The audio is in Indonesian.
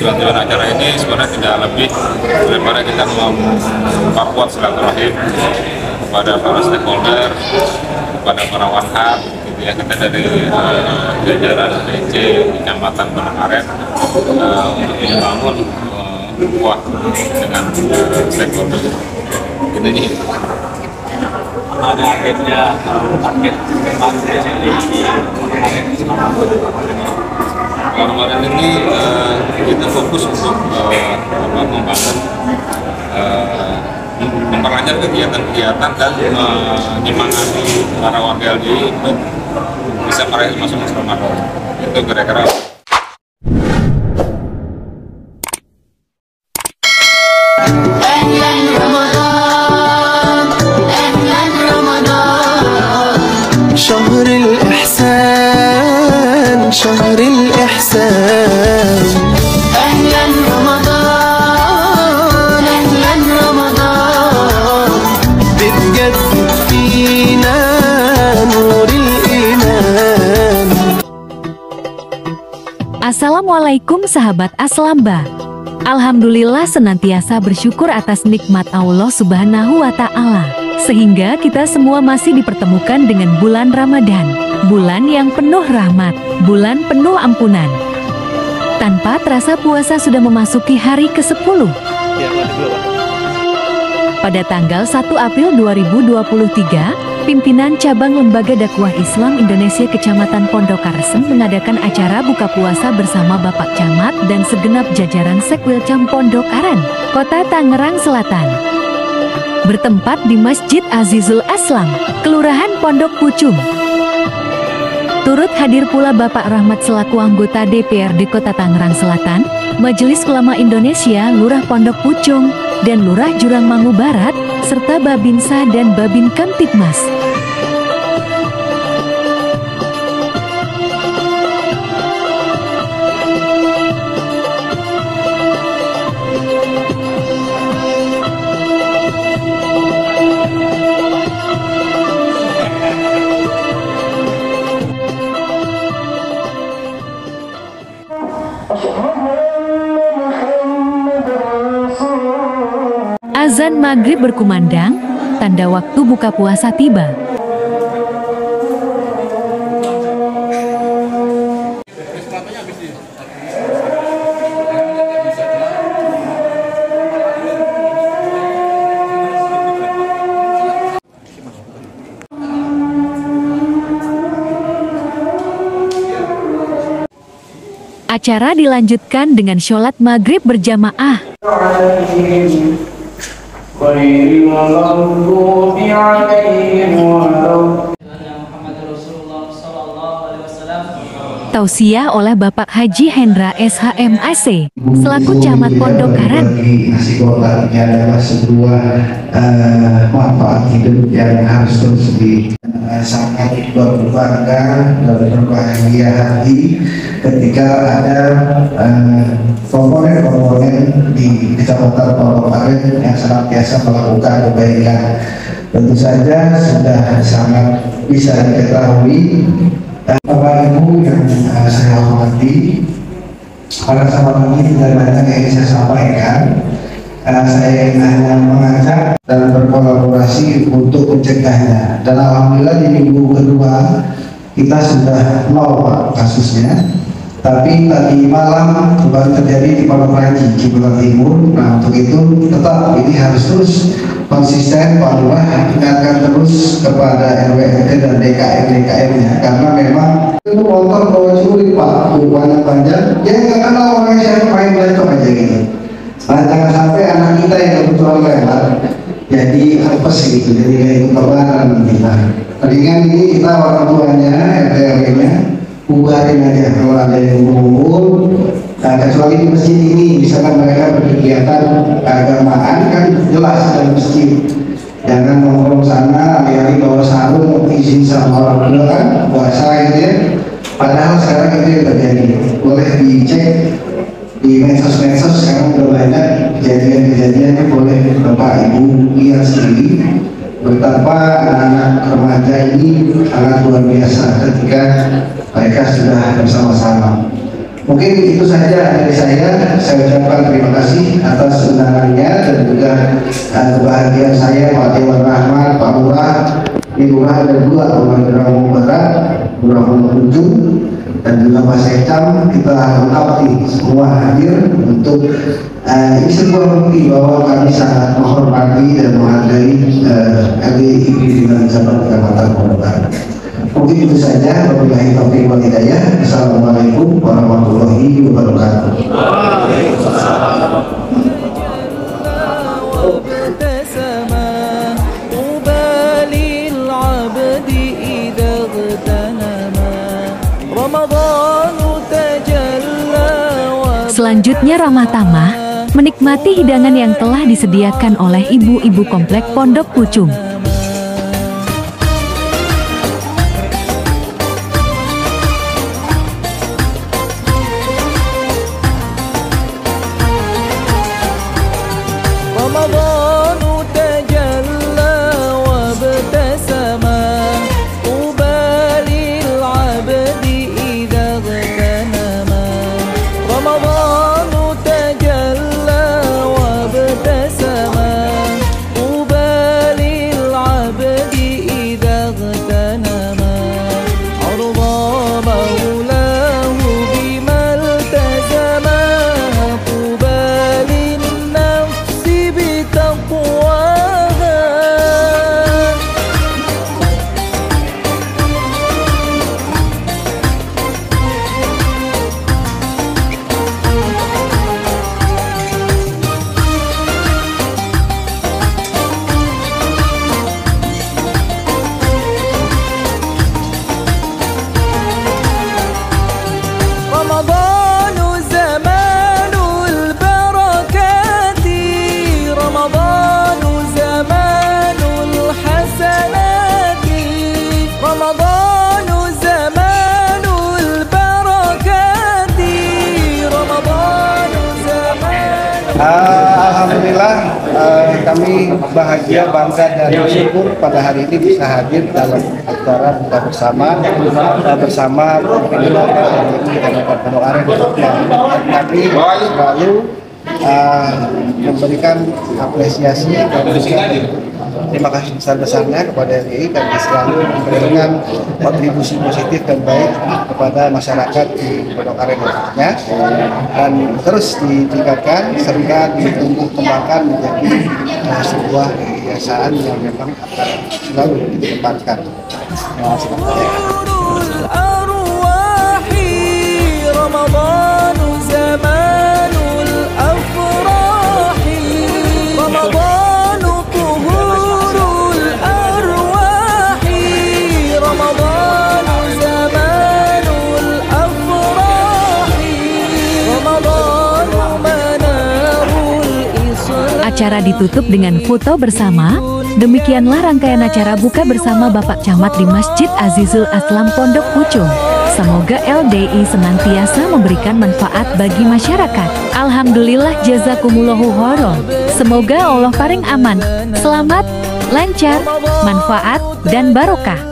tujuan acara ini sebenarnya tidak lebih daripada kita memperkuat silaturahim kepada para stakeholder, kepada para wanhab, gitu ya. Kita dari uh, jajaran DC Kecamatan Penangkaret uh, untuk membangun uh, dengan uh, stakeholder. Ini ada akhirnya target kemarin ini uh, kita fokus untuk uh, membangun uh, memperlancar kegiatan-kegiatan dan eh, menyemangati uh, para warga LDI untuk bisa meraih masuk Mas Ramadan. Itu kira-kira Thank you. Assalamualaikum sahabat Aslamba. Alhamdulillah senantiasa bersyukur atas nikmat Allah Subhanahu wa taala sehingga kita semua masih dipertemukan dengan bulan Ramadan, bulan yang penuh rahmat, bulan penuh ampunan. Tanpa terasa puasa sudah memasuki hari ke-10. Pada tanggal 1 April 2023, pimpinan cabang Lembaga Dakwah Islam Indonesia Kecamatan Pondok Karsen mengadakan acara buka puasa bersama Bapak Camat dan segenap jajaran Sekwilcam Pondok Aren, Kota Tangerang Selatan bertempat di Masjid Azizul Aslam, Kelurahan Pondok Pucung. Turut hadir pula Bapak Rahmat selaku anggota DPRD Kota Tangerang Selatan, Majelis Ulama Indonesia Lurah Pondok Pucung, dan Lurah Jurang Mangu Barat, serta Babinsa dan Babin Kamtipmas. Azan maghrib berkumandang, tanda waktu buka puasa tiba. Acara dilanjutkan dengan sholat maghrib berjamaah. Tausiah oleh Bapak Haji Hendra SHMAC selaku camat Pondok Karan. Nasi adalah sebuah uh, manfaat hidup yang harus terus di sangat berbangga dan berbahagia hati ketika ada komponen-komponen uh, di Kecamatan Pondok yang sangat biasa melakukan kebaikan. Tentu saja sudah sangat bisa diketahui Bapak Ibu yang uh, saya hormati, pada kesempatan ini tidak banyak yang bisa sampaikan. Uh, saya ingin hanya mengajak dan berkolaborasi untuk mencegahnya. Dan alhamdulillah di minggu kedua kita sudah nol pak kasusnya. Tapi tadi malam baru terjadi di Pondok Ranji, Ciputat Timur. Nah untuk itu tetap ini harus terus konsisten Pak Lurah ingatkan terus kepada RWRT dan DKM DKM-nya karena memang itu motor bawa curi Pak banyak panjang ya nggak kenal orang siapa main belajar aja gitu nah jangan sampai anak kita yang kebetulan lewat jadi apa sih gitu jadi kayak ikut lebaran kita mendingan ini kita orang tuanya RT RW-nya bubarin aja kalau ada yang ngumpul Nah, kecuali di masjid ini, misalkan mereka berkegiatan keagamaan kan jelas dalam masjid. Jangan nongkrong sana, alih-alih bawa sarung, izin sama orang tua kan, puasa gitu ya. Padahal sekarang itu yang terjadi. Dari saya. Saya ucapkan terima kasih atas undangannya dan juga uh, kebahagiaan saya Pak Dewan Rahmat, Pak Murah, di Lurah dan juga Rumah Lampung Barat, Lurah Ujung dan juga Pak Sekam kita lengkap nih semua hadir untuk uh, ini sebuah bukti bahwa kami sangat menghormati dan menghargai uh, LDIP di Zaman Kecamatan Barat. Mungkin itu saja. Wabillahi taufiq wa hidayah. Assalamualaikum warahmatullahi wabarakatuh. Selanjutnya Ramatama menikmati hidangan yang telah disediakan oleh ibu-ibu komplek Pondok Pucung. Uh, Alhamdulillah uh, kami bahagia, bangga dan bersyukur pada hari ini bisa hadir dalam acara kita bersama. Kita bersama pimpinan dan Pondok Aren kami selalu uh, memberikan apresiasi dan juga terima kasih besar-besarnya kepada RI karena selalu memberikan kontribusi positif dan baik kepada masyarakat di Pondok Aren dan terus ditingkatkan serta ditumbuh kembangkan menjadi uh, sebuah kebiasaan yang memang akan selalu dikembangkan. Terima kasih. Acara ditutup dengan foto bersama. Demikianlah rangkaian acara buka bersama Bapak Camat di Masjid Azizul Aslam Pondok Pucung. Semoga LDI senantiasa memberikan manfaat bagi masyarakat. Alhamdulillah jazakumullahu khairan. Semoga Allah paling aman, selamat, lancar, manfaat, dan barokah.